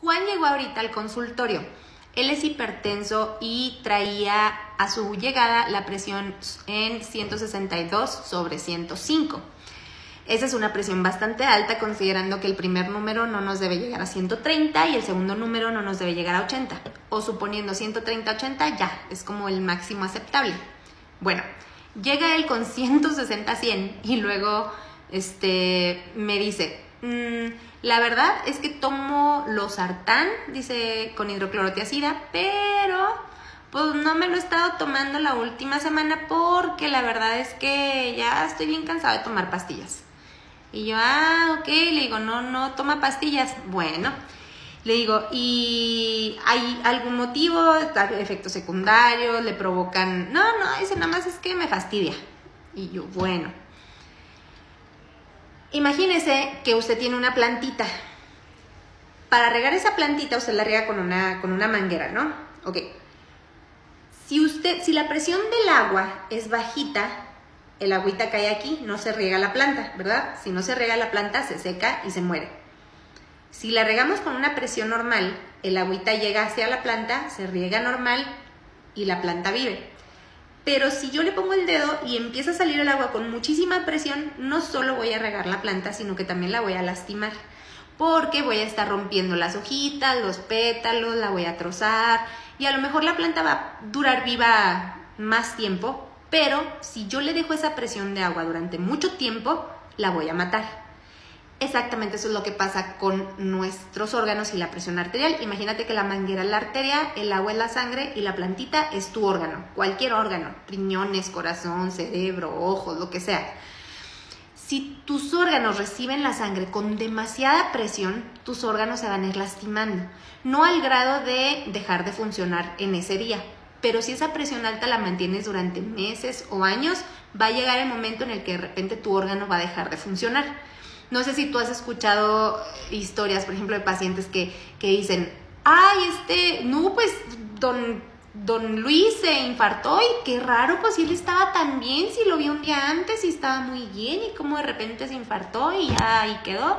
Juan llegó ahorita al consultorio. Él es hipertenso y traía a su llegada la presión en 162 sobre 105. Esa es una presión bastante alta considerando que el primer número no nos debe llegar a 130 y el segundo número no nos debe llegar a 80. O suponiendo 130-80 ya, es como el máximo aceptable. Bueno, llega él con 160-100 y luego este, me dice, mm, la verdad es que tomo losartán, dice con hidroclorotiazida, pero pues no me lo he estado tomando la última semana porque la verdad es que ya estoy bien cansado de tomar pastillas. Y yo, ah, ok, le digo, no, no toma pastillas. Bueno, le digo, ¿y hay algún motivo? ¿Efectos secundarios? ¿Le provocan? No, no, dice, nada más es que me fastidia. Y yo, bueno. Imagínese que usted tiene una plantita. Para regar esa plantita, usted la riega con una, con una manguera, ¿no? Ok. Si usted, si la presión del agua es bajita, el agüita cae aquí, no se riega la planta, ¿verdad? Si no se riega la planta, se seca y se muere. Si la regamos con una presión normal, el agüita llega hacia la planta, se riega normal y la planta vive. Pero si yo le pongo el dedo y empieza a salir el agua con muchísima presión, no solo voy a regar la planta, sino que también la voy a lastimar. Porque voy a estar rompiendo las hojitas, los pétalos, la voy a trozar y a lo mejor la planta va a durar viva más tiempo pero si yo le dejo esa presión de agua durante mucho tiempo, la voy a matar. Exactamente eso es lo que pasa con nuestros órganos y la presión arterial. Imagínate que la manguera es la arteria, el agua es la sangre y la plantita es tu órgano, cualquier órgano, riñones, corazón, cerebro, ojos, lo que sea. Si tus órganos reciben la sangre con demasiada presión, tus órganos se van a ir lastimando, no al grado de dejar de funcionar en ese día, pero si esa presión alta la mantienes durante meses o años, va a llegar el momento en el que de repente tu órgano va a dejar de funcionar. No sé si tú has escuchado historias, por ejemplo, de pacientes que, que dicen, ay, este, no, pues don, don Luis se infartó y qué raro, pues si él estaba tan bien, si lo vi un día antes y estaba muy bien y como de repente se infartó y ya ahí quedó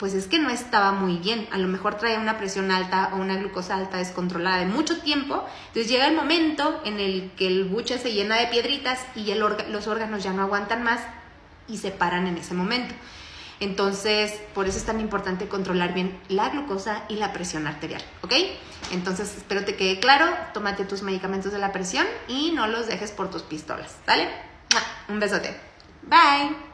pues es que no estaba muy bien. A lo mejor traía una presión alta o una glucosa alta descontrolada de mucho tiempo. Entonces llega el momento en el que el buche se llena de piedritas y los órganos ya no aguantan más y se paran en ese momento. Entonces, por eso es tan importante controlar bien la glucosa y la presión arterial, ¿ok? Entonces, espero te quede claro, tómate tus medicamentos de la presión y no los dejes por tus pistolas, ¿vale? Un besote. Bye.